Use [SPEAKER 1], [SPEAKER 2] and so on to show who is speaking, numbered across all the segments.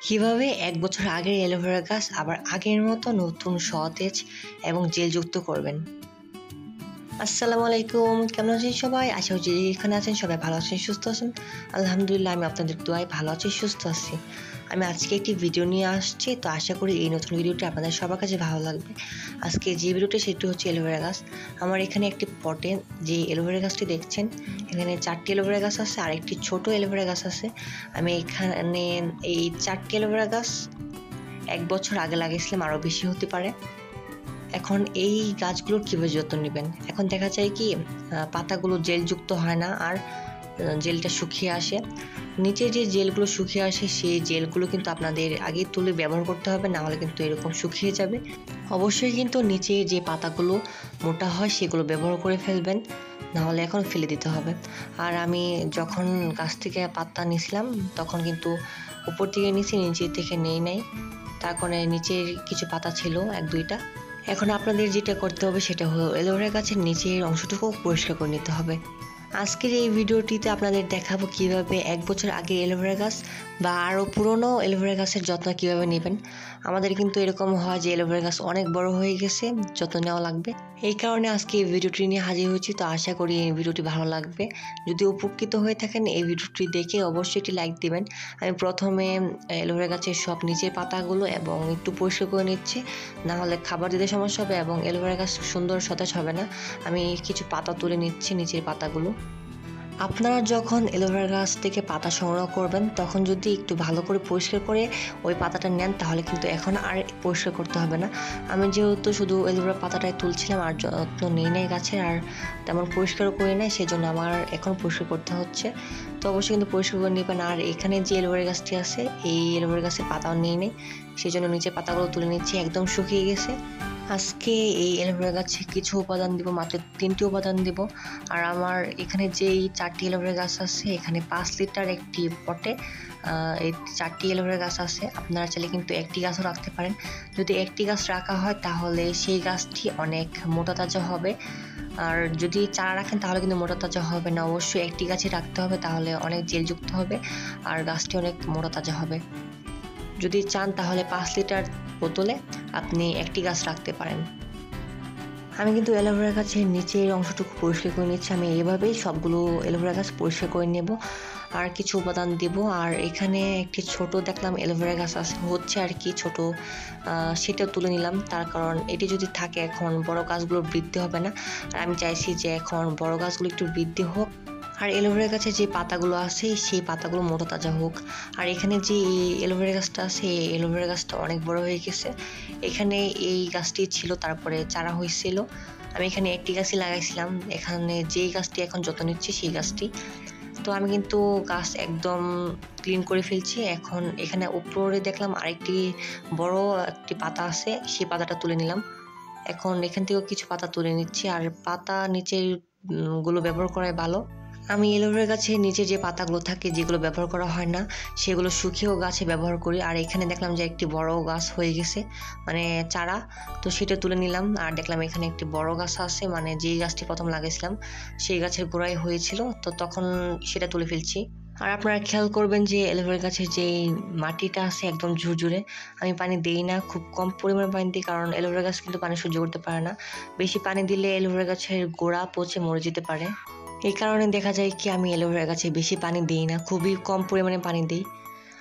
[SPEAKER 1] কীভাবে এক বছর আগের অ্যালোভেরা গাছ আবার আগের মতো নতুন সতেজ এবং জেলযুক্ত করবেন? আসসালামু আলাইকুম, কেমন আছেন সবাই? আশা করছি এখানে আছেন, সবাই ভালো আছেন, সুস্থ আছেন। আলহামদুলিল্লাহ, আমি আপনাদের দোয়ায় ভালো আছি, সুস্থ আছি। আমি আজকে একটি ভিডিও নিয়ে আসছি, তো আশা করি এই নতুন ভিডিওটি আপনাদের সবার কাছে ভালো লাগবে। আজকে যে ভিডিওটি, সেটি হচ্ছে অ্যালোভেরা গাছ। আমার এখানে একটি পটে, যে অ্যালোভেরা গাছটি দেখছেন, এখানে চারটি অ্যালোভেরা গাছ আছে, আর একটি ছোট অ্যালোভেরা গাছ আছে। আমি এখানে এই চারটি অ্যালোভেরা গাছ এক বছর আগে লাগিয়েছিলাম, আরও বেশি হতে পারে। এখন এই গাছগুলোর কীভাবে যত্ন নেবেন? এখন দেখা যায় কি পাতাগুলো জেলযুক্ত হয় না আর জেলটা শুকিয়ে আসে। নিচে যে জেলগুলো শুকিয়ে আসে, সেই জেলগুলো কিন্তু আপনাদের আগে তুলে ব্যবহার করতে হবে না হলে কিন্তু এরকম শুকিয়ে যাবে। অবশ্যই কিন্তু নিচে যে পাতাগুলো মোটা হয়, সেগুলো ব্যবহার করে ফেলবেন না হলে এখন ফেলে দিতে হবে। আর আমি যখন গাছ থেকে পাতা নিয়েছিলাম তখন কিন্তু উপর থেকে নিচে নিচে থেকে নেই নাই। তার কারণে নিচের কিছু পাতা ছিল, এক দুইটা। এখন আপনাদের যেটা করতে হবে সেটা হলো এলোভেরা গাছের নিচের অংশটুকু পরিষ্কার করে নিতে হবে। আজকের এই ভিডিওটিতে আপনাদের দেখাবো কীভাবে এক বছর আগে এলোভেরা গাছ বা আরও পুরনো এলোভেরা গাছের যত্ন কীভাবে নেবেন। আমাদের কিন্তু এরকম হয় যে এলোভেরা গাছ অনেক বড় হয়ে গেছে, যত্ন নেওয়া লাগবে। এই কারণে আজকে এই ভিডিওটি নিয়ে হাজির হয়েছি, তো আশা করি এই ভিডিওটি ভালো লাগবে। যদি উপকৃত হয়ে থাকেন এই ভিডিওটি দেখে অবশ্যই একটি লাইক দিবেন। আমি প্রথমে এলোভেরা গাছের সব নিচের পাতাগুলো এবং একটু পরিষ্কার করে নিচ্ছি, না হলে খাবার দিতে সমস্যা হবে এবং এলোভেরা গাছ সুন্দর সতেজ হবে না। আমি কিছু পাতা তুলে নিচ্ছি নিচের পাতাগুলো। আপনারা যখন এলোভেরা গাছ থেকে পাতা সংগ্রহ করবেন, তখন যদি একটু ভালো করে পরিষ্কার করে ওই পাতাটা নেন, তাহলে কিন্তু এখন আর পরিষ্কার করতে হবে না। আমি যেহেতু শুধু এলোভেরা পাতাটাই তুলছিলাম আর যত্ন নেই নাই গাছের, আর তেমন পরিষ্কারও করি নাই সেই জন্য আমার এখন পরিষ্কার করতে হচ্ছে। তো অবশ্যই কিন্তু পরিষ্কার করে নেবেন। আর এখানে যে এলোভেরা গাছটি আছে, এই এলোভেরা গাছের পাতাও নেই নেই সেই জন্য নিচে পাতাগুলো তুলে নিচ্ছি, একদম শুকিয়ে গেছে। আজকে এই এলোভেরা গাছে কিছু উপাদান দিব, মাত্র তিনটি উপাদান দিব। আর আমার এখানে যেই চারটি এলোভেরা গাছ আছে, এখানে পাঁচ লিটার একটি পটে এই চারটি এলোভেরা গাছ আছে। আপনারা চাইলে কিন্তু একটি গাছও রাখতে পারেন। যদি একটি গাছ রাখা হয়, তাহলে সেই গাছটি অনেক মোটা তাজা হবে। আর যদি চারা রাখেন, তাহলে কিন্তু মোটা তাজা হবে না। অবশ্যই একটি গাছই রাখতে হবে, তাহলে অনেক জেলযুক্ত হবে আর গাছটি অনেক মোটা তাজা হবে। যদি চান, তাহলে পাঁচ লিটার বোতলে আপনি একটি গাছ রাখতে পারেন। আমি কিন্তু অ্যালোভেরা গাছের নিচের অংশটুকু পরিষ্কার করে নিচ্ছি। আমি এইভাবেই সবগুলো অ্যালোভেরা গাছ পরিষ্কার করে নেব। আর কিছু উপাদান দেব। আর এখানে একটি ছোট দেখলাম অ্যালোভেরা গাছ হচ্ছে আর কি ছোট সেটা তুলে নিলাম। তার কারণ এটি যদি থাকে এখন বড় গাছগুলো বৃদ্ধি হবে না। আর আমি চাইছি যে এখন বড় গাছগুলো একটু বৃদ্ধি হোক। আর এলোভেরা গাছে যে পাতাগুলো আছে, সেই পাতাগুলো মোটা তাজা হোক। আর এখানে যে এলোভেরা গাছটা আছে, এই এলোভেরা গাছটা অনেক বড় হয়ে গেছে। এখানে এই গাছটি ছিল, তারপরে চারা হয়েছিল। আমি এখানে একটি গাছই লাগাইছিলাম। এখানে যেই গাছটি এখন যত্ন নিচ্ছি, সেই গাছটি। তো আমি কিন্তু গাছ একদম ক্লিন করে ফেলছি। এখন এখানে উপরে দেখলাম আরেকটি বড় একটি পাতা আছে, সেই পাতাটা তুলে নিলাম। এখন এখান থেকেও কিছু পাতা তুলে নিচ্ছি। আর পাতা নিচেরগুলো ব্যবহার করাই ভালো। আমি এলোভেরা গাছে নিচে যে পাতাগুলো থাকে, যেগুলো ব্যবহার করা হয় না, সেগুলো শুকিয়েও গাছে ব্যবহার করি। আর এখানে দেখলাম যে একটি বড় গাছ হয়ে গেছে মানে চারা। তো সেটা তুলে নিলাম, আর দেখলাম এখানে একটি বড় গাছ আছে মানে যেই গাছটি প্রথম লাগিয়েছিলাম, সেই গাছের গোড়ায় হয়েছিল। তো তখন সেটা তুলে ফেলছি। আর আপনারা খেয়াল করবেন যে অ্যালোভেরা গাছের যে মাটিটা আছে একদম ঝুরঝুরে, আমি পানি দিই না, খুব কম পরিমাণে পানি দিই, কারণ অ্যালোভেরা গাছ কিন্তু পানি সহ্য করতে পারে না। বেশি পানি দিলে অ্যালোভেরা গাছের গোড়া পচে মরে যেতে পারে। এই কারণে দেখা যায় কি আমি অ্যালোভেরা গাছে বেশি পানি দিই না, খুবই কম পরিমাণে পানি দিই।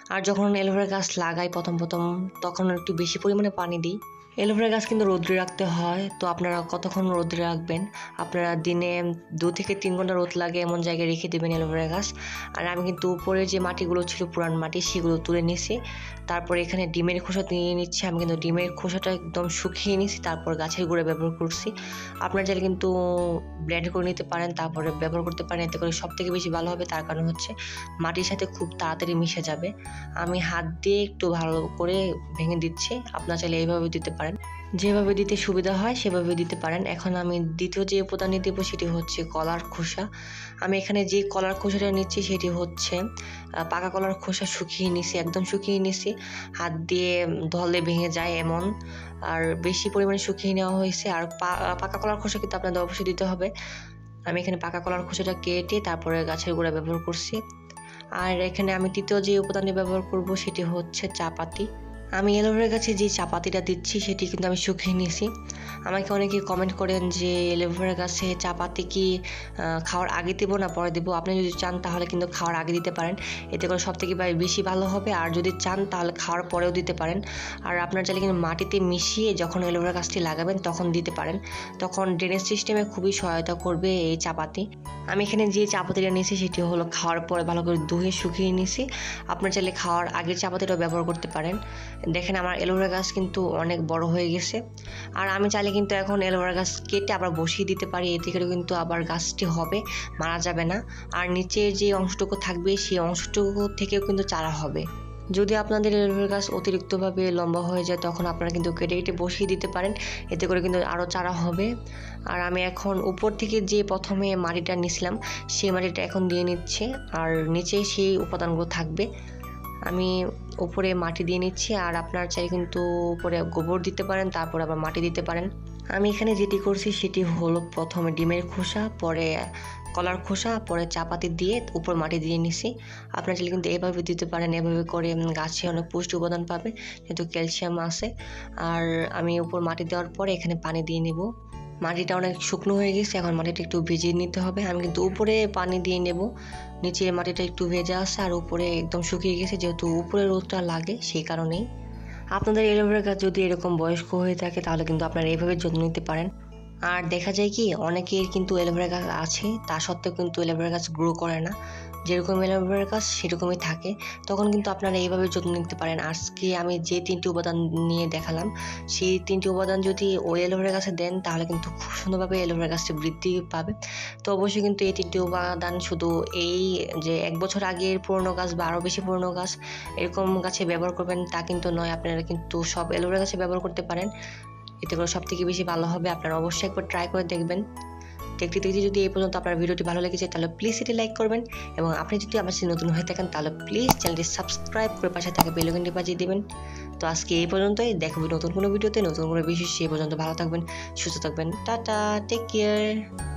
[SPEAKER 1] আর যখন অ্যালোভেরা গাছ লাগাই প্রথম প্রথম, তখন একটু বেশি পরিমাণে পানি দিই। অ্যালোভেরা গাছ কিন্তু রোদ্রে রাখতে হয়, তো আপনারা কতক্ষণ রোদ্রে রাখবেন? আপনারা দিনে দু থেকে তিন ঘণ্টা রোদ লাগে এমন জায়গায় রেখে দেবেন অ্যালোভেরা গাছ। আর আমি কিন্তু উপরে যে মাটিগুলো ছিল, পুরান মাটি, সেগুলো তুলে নিছি। তারপর এখানে ডিমের খোসা নিয়ে নিচ্ছি। আমি কিন্তু ডিমের খোসাটা একদম শুকিয়ে নিছি, তারপর গাছের গুঁড়ে ব্যবহার করছি। আপনারা চাইলে কিন্তু ব্লেন্ড করে নিতে পারেন, তারপরে ব্যবহার করতে পারেন, এতে করে সব থেকে বেশি ভালো হবে। তার কারণ হচ্ছে মাটির সাথে খুব তাড়াতাড়ি মিশে যাবে। আমি হাত দিয়ে একটু ভালো করে ভেঙে দিচ্ছি। আপনারা চাইলে এইভাবে দিতে পারেন। যেভাবে দিতে সুবিধা হয়, সেভাবে দিতে পারেন। এখন আমি দ্বিতীয় যে উপাদানটি দেবো, সেটি হচ্ছে কলার খোসা। আমি এখানে যে কলার খোসাটা নিচ্ছি, সেটি হচ্ছে পাকা কলার খোসা শুকিয়ে নিছি, একদম শুকিয়ে নিছি। হাত দিয়ে ধলে ভেঙে যায় এমন। আর বেশি পরিমাণে শুকিয়ে নেওয়া হয়েছে। আর পাকা কলার খোসা কিন্তু আপনাদের অবশ্যই দিতে হবে। আমি এখানে পাকা কলার খোসাটা কেটে তারপরে গাছের গোড়া ব্যবহার করছি। আর এখানে আমি তৃতীয় যে উপাদানটি ব্যবহার করব, সেটি হচ্ছে চা পাতি আমি এলোভেরা গাছে যে চাপাতিটা দিচ্ছি, সেটি কিন্তু আমি শুকিয়ে নিয়েছি। আমাকে অনেকে কমেন্ট করেন যে এলোভেরা গাছে চাপাতি কি খাওয়ার আগে দেবো না পরে দেবো? আপনি যদি চান, তাহলে কিন্তু খাওয়ার আগে দিতে পারেন। এতে করে সব থেকে বেশি ভালো হবে। আর যদি চান, তাহলে খাওয়ার পরেও দিতে পারেন। আর আপনার চাইলে কিন্তু মাটিতে মিশিয়ে যখন এলোভেরা গাছটি লাগাবেন, তখন দিতে পারেন। তখন ড্রেনেজ সিস্টেমে খুবই সহায়তা করবে এই চাপাতি। আমি এখানে যে চাপাতিটা নিয়েছি, সেটি হলো খাওয়ার পরে ভালো করে ধুয়ে শুকিয়ে নিয়েছি। আপনার চাইলে খাওয়ার আগের চাপাতিটাও ব্যবহার করতে পারেন। দেখেন আমার এলোভেরা গাছ কিন্তু অনেক বড় হয়ে গেছে। আর আমি চাইলে কিন্তু এখন এলোভেরা গাছ কেটে আবার বসিয়ে দিতে পারি এতে করে কিন্তু আবার গাছটি হবে, মারা যাবে না। আর নিচের যে অংশটুকু থাকবে, সেই অংশটুকু থেকেও কিন্তু চারা হবে। যদি আপনাদের এলোভেরা গাছ অতিরিক্তভাবে লম্বা হয়ে যায়, তখন আপনারা কিন্তু কেটে কেটে বসিয়ে দিতে পারেন, এতে করে কিন্তু আরও চারা হবে। আর আমি এখন উপর থেকে যে প্রথমে মাটিটা নিছিলাম সেই মাটিটা এখন দিয়ে নিচ্ছে, আর নিচে সেই উপাদানগুলো থাকবে। আমি উপরে মাটি দিয়ে নিচ্ছি আর আপনার চাই কিন্তু উপরে গোবর দিতে পারেন, তারপর আবার মাটি দিতে পারেন। আমি এখানে যেটি করছি সেটি হলো প্রথমে ডিমের খোসা, পরে কলার খোসা, পরে চাপাতি দিয়ে উপর মাটি দিয়ে নিছি আপনার চাইলে কিন্তু এভাবে দিতে পারেন, এভাবে করে গাছে অনেক পুষ্টি উপাদান পাবে, যেহেতু ক্যালসিয়াম আছে। আর আমি উপর মাটি দেওয়ার পরে এখানে পানি দিয়ে নেব। মাটিটা অনেক শুকনো হয়ে গেছে, এখন মাটিটা একটু ভিজিয়ে নিতে হবে। আমি কিন্তু উপরে পানি দিয়ে নেব। নিচে মাটিটা একটু ভেজা আছে আর উপরে একদম শুকিয়ে গেছে, যেহেতু উপরে রোদটা লাগে সেই কারণেই। আপনাদের এলোভেরা গাছ যদি এরকম বয়স্ক হয়ে থাকে, তাহলে কিন্তু আপনারা এইভাবে যত্ন নিতে পারেন। আর দেখা যায় কি, অনেকের কিন্তু এলোভেরা গাছ আছে, তা সত্ত্বেও কিন্তু এলোভেরা গাছ গ্রো করে না। যেরকম এলোভেরা গাছ সেরকমই থাকে। তখন কিন্তু আপনারা এইভাবে যত্ন নিতে পারেন। আজকে আমি যে তিনটি উপাদান নিয়ে দেখালাম, সেই তিনটি উপাদান যদি ওই এলোভেরা গাছে দেন, তাহলে কিন্তু খুব সুন্দরভাবে এলোভেরা গাছটি বৃদ্ধি পাবে। তো অবশ্যই কিন্তু এই তিনটি উপাদান শুধু এই যে এক বছর আগের পুরনো গাছ বা আরও বেশি পুরনো গাছ এরকম গাছে ব্যবহার করবেন, তা কিন্তু নয়। আপনারা কিন্তু সব এলোভেরা গাছে ব্যবহার করতে পারেন। এতে করে সব থেকে বেশি ভালো হবে। আপনারা অবশ্যই একবার ট্রাই করে দেখবেন। দেখতে দেখতে যদি এই পর্যন্ত আপনার ভিডিওটি ভালো লেগেছে, তাহলে প্লিজ এটি লাইক করবেন এবং আপনি যদি আমার সাথে নতুন হয়ে থাকেন, তাহলে প্লিজ চ্যানেলটি সাবস্ক্রাইব করে পাশে থাকা বেলগনটি বাজিয়ে দেবেন। তো আজকে এই পর্যন্তই দেখব নতুন কোনো ভিডিওতে, নতুন কোনো বিষয় সেই পর্যন্ত ভালো থাকবেন, সুস্থ থাকবেন, টাটা টেক কেয়ার